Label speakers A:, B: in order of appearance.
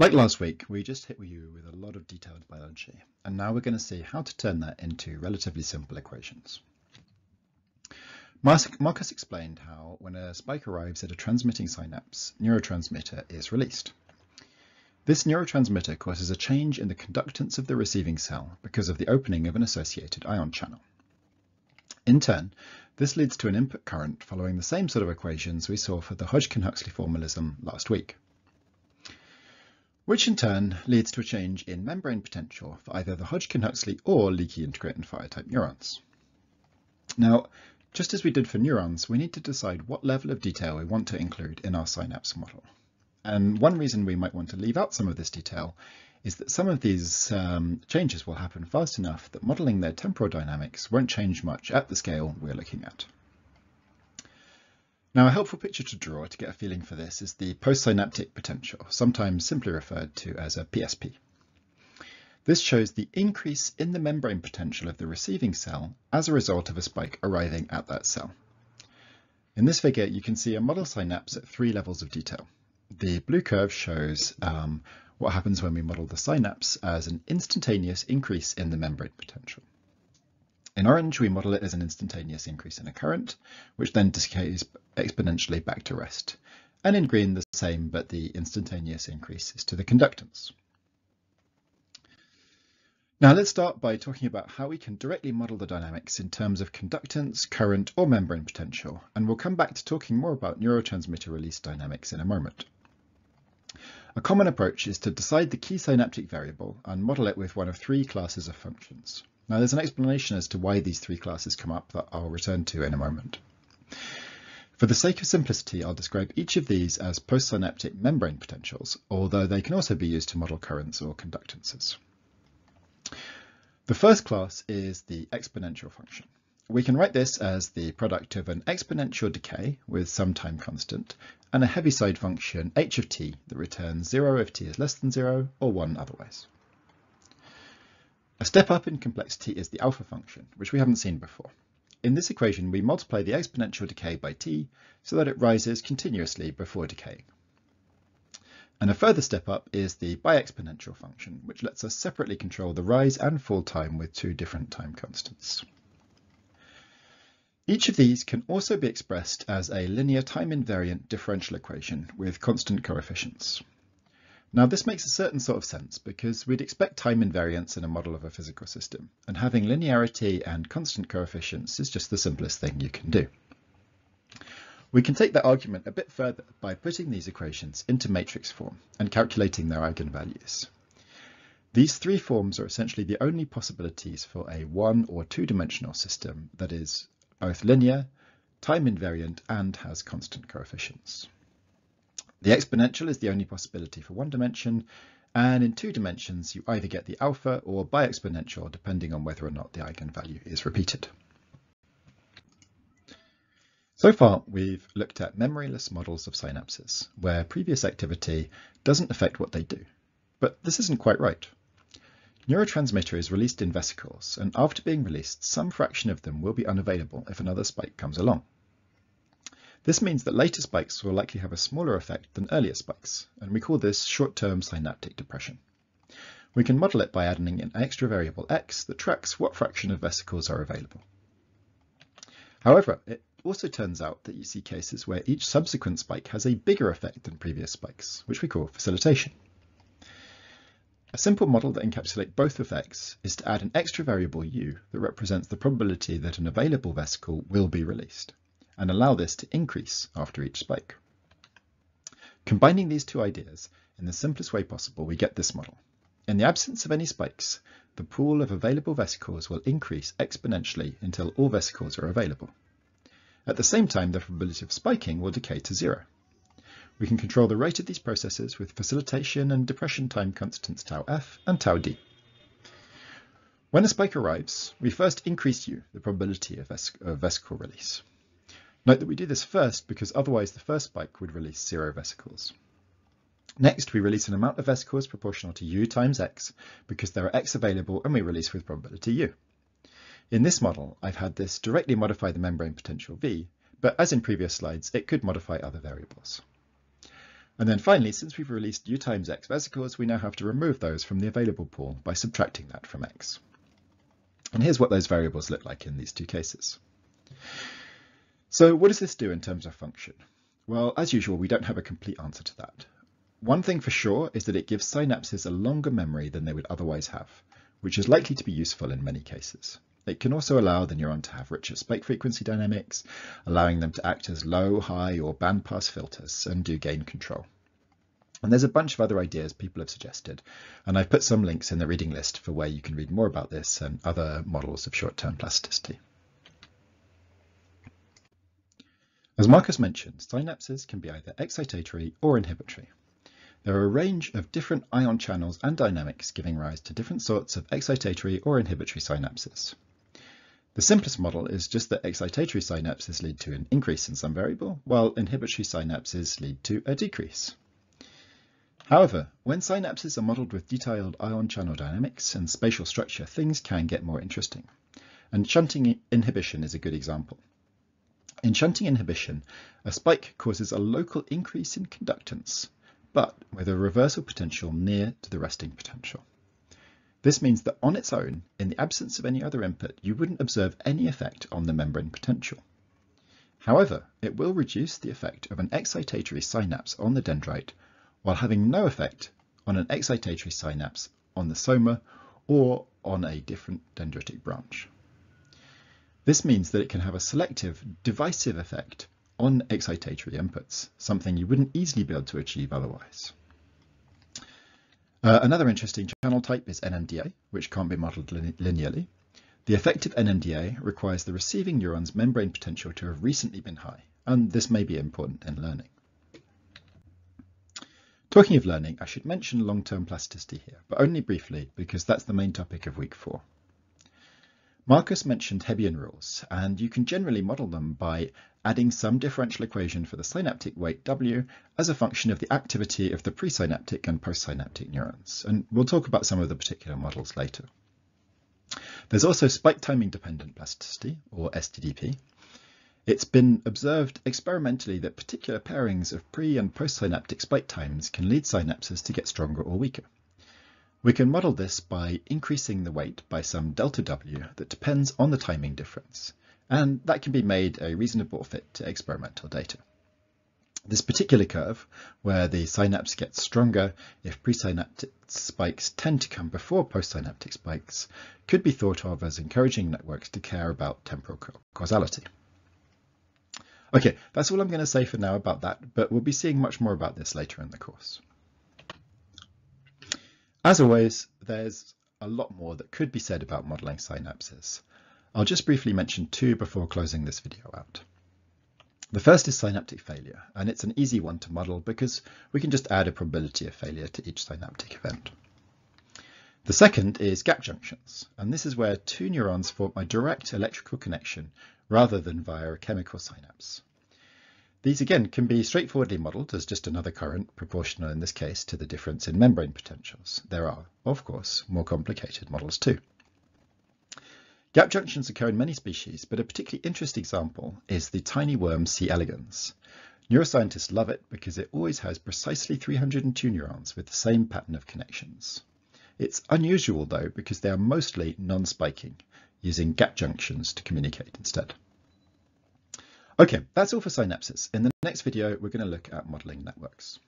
A: Like last week, we just hit you with a lot of detailed biology, and now we're going to see how to turn that into relatively simple equations. Marcus explained how when a spike arrives at a transmitting synapse, neurotransmitter is released. This neurotransmitter causes a change in the conductance of the receiving cell because of the opening of an associated ion channel. In turn, this leads to an input current following the same sort of equations we saw for the Hodgkin-Huxley formalism last week which in turn leads to a change in membrane potential for either the Hodgkin-Huxley or leaky integrate-and-fire type neurons. Now, just as we did for neurons, we need to decide what level of detail we want to include in our synapse model. And one reason we might want to leave out some of this detail is that some of these um, changes will happen fast enough that modelling their temporal dynamics won't change much at the scale we're looking at. Now a helpful picture to draw to get a feeling for this is the postsynaptic potential, sometimes simply referred to as a PSP. This shows the increase in the membrane potential of the receiving cell as a result of a spike arriving at that cell. In this figure, you can see a model synapse at three levels of detail. The blue curve shows um, what happens when we model the synapse as an instantaneous increase in the membrane potential. In orange, we model it as an instantaneous increase in a current, which then decays exponentially back to rest. And in green, the same, but the instantaneous increase is to the conductance. Now let's start by talking about how we can directly model the dynamics in terms of conductance, current, or membrane potential, and we'll come back to talking more about neurotransmitter release dynamics in a moment. A common approach is to decide the key synaptic variable and model it with one of three classes of functions. Now there's an explanation as to why these three classes come up that I'll return to in a moment. For the sake of simplicity, I'll describe each of these as postsynaptic membrane potentials, although they can also be used to model currents or conductances. The first class is the exponential function. We can write this as the product of an exponential decay with some time constant and a Heaviside function h of t that returns 0 if t is less than 0 or 1 otherwise. A step up in complexity is the alpha function, which we haven't seen before. In this equation, we multiply the exponential decay by t so that it rises continuously before decaying. And a further step up is the bi-exponential function, which lets us separately control the rise and fall time with two different time constants. Each of these can also be expressed as a linear time invariant differential equation with constant coefficients. Now this makes a certain sort of sense because we'd expect time invariance in a model of a physical system, and having linearity and constant coefficients is just the simplest thing you can do. We can take that argument a bit further by putting these equations into matrix form and calculating their eigenvalues. These three forms are essentially the only possibilities for a one or two-dimensional system that is both linear, time invariant, and has constant coefficients. The exponential is the only possibility for one dimension, and in two dimensions you either get the alpha or bi-exponential depending on whether or not the eigenvalue is repeated. So far we've looked at memoryless models of synapses, where previous activity doesn't affect what they do. But this isn't quite right. Neurotransmitter is released in vesicles, and after being released, some fraction of them will be unavailable if another spike comes along. This means that later spikes will likely have a smaller effect than earlier spikes, and we call this short-term synaptic depression. We can model it by adding an extra variable x that tracks what fraction of vesicles are available. However, it also turns out that you see cases where each subsequent spike has a bigger effect than previous spikes, which we call facilitation. A simple model that encapsulates both effects is to add an extra variable u that represents the probability that an available vesicle will be released and allow this to increase after each spike. Combining these two ideas in the simplest way possible, we get this model. In the absence of any spikes, the pool of available vesicles will increase exponentially until all vesicles are available. At the same time, the probability of spiking will decay to zero. We can control the rate of these processes with facilitation and depression time constants tau f and tau d. When a spike arrives, we first increase u, the probability of, ves of vesicle release. Note that we do this first because otherwise the first spike would release zero vesicles. Next, we release an amount of vesicles proportional to u times x because there are x available and we release with probability u. In this model, I've had this directly modify the membrane potential v, but as in previous slides, it could modify other variables. And then finally, since we've released u times x vesicles, we now have to remove those from the available pool by subtracting that from x. And here's what those variables look like in these two cases. So what does this do in terms of function? Well, as usual, we don't have a complete answer to that. One thing for sure is that it gives synapses a longer memory than they would otherwise have, which is likely to be useful in many cases. It can also allow the neuron to have richer spike frequency dynamics, allowing them to act as low, high, or bandpass filters and do gain control. And there's a bunch of other ideas people have suggested, and I've put some links in the reading list for where you can read more about this and other models of short-term plasticity. As Marcus mentioned, synapses can be either excitatory or inhibitory. There are a range of different ion channels and dynamics giving rise to different sorts of excitatory or inhibitory synapses. The simplest model is just that excitatory synapses lead to an increase in some variable, while inhibitory synapses lead to a decrease. However, when synapses are modeled with detailed ion channel dynamics and spatial structure, things can get more interesting. And shunting inhibition is a good example. In shunting inhibition, a spike causes a local increase in conductance, but with a reversal potential near to the resting potential. This means that on its own, in the absence of any other input, you wouldn't observe any effect on the membrane potential. However, it will reduce the effect of an excitatory synapse on the dendrite while having no effect on an excitatory synapse on the soma or on a different dendritic branch. This means that it can have a selective, divisive effect on excitatory inputs, something you wouldn't easily be able to achieve otherwise. Uh, another interesting channel type is NMDA, which can't be modeled linearly. The effect of NMDA requires the receiving neuron's membrane potential to have recently been high, and this may be important in learning. Talking of learning, I should mention long-term plasticity here, but only briefly because that's the main topic of week four. Marcus mentioned Hebbian rules, and you can generally model them by adding some differential equation for the synaptic weight W as a function of the activity of the presynaptic and postsynaptic neurons. And we'll talk about some of the particular models later. There's also spike timing dependent plasticity, or STDP. It's been observed experimentally that particular pairings of pre and postsynaptic spike times can lead synapses to get stronger or weaker. We can model this by increasing the weight by some delta W that depends on the timing difference and that can be made a reasonable fit to experimental data. This particular curve, where the synapse gets stronger if presynaptic spikes tend to come before postsynaptic spikes, could be thought of as encouraging networks to care about temporal causality. Okay, that's all I'm going to say for now about that, but we'll be seeing much more about this later in the course. As always, there's a lot more that could be said about modelling synapses. I'll just briefly mention two before closing this video out. The first is synaptic failure, and it's an easy one to model because we can just add a probability of failure to each synaptic event. The second is gap junctions, and this is where two neurons form a direct electrical connection rather than via a chemical synapse. These again can be straightforwardly modelled as just another current, proportional in this case to the difference in membrane potentials. There are, of course, more complicated models too. Gap junctions occur in many species, but a particularly interesting example is the tiny worm C. elegans. Neuroscientists love it because it always has precisely 302 neurons with the same pattern of connections. It's unusual though because they are mostly non-spiking, using gap junctions to communicate instead. Okay, that's all for synapses. In the next video, we're going to look at modeling networks.